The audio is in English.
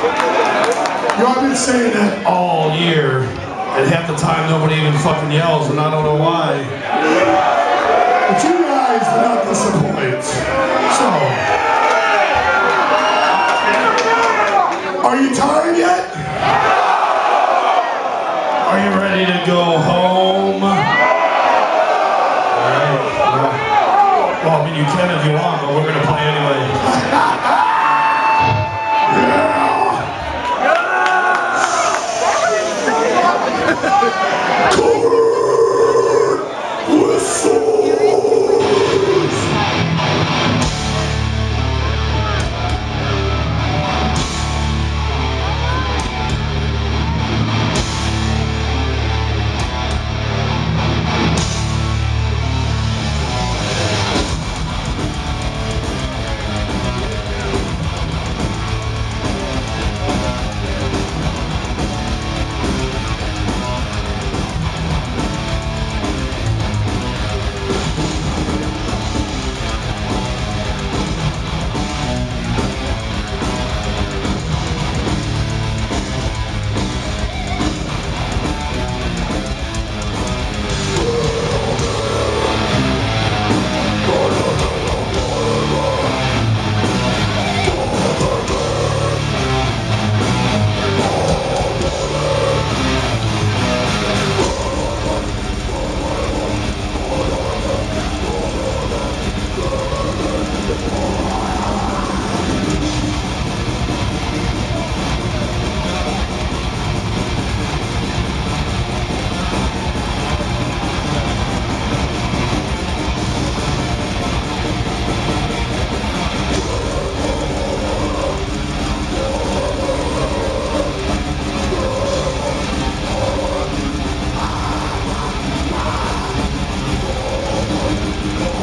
Know, I've been saying that all year, and half the time nobody even fucking yells, and I don't know why. But you guys do not disappoint. So, are you tired yet? Are you ready to go home? Right, well, I mean, you can if you want, but we're gonna play anyway. Lord.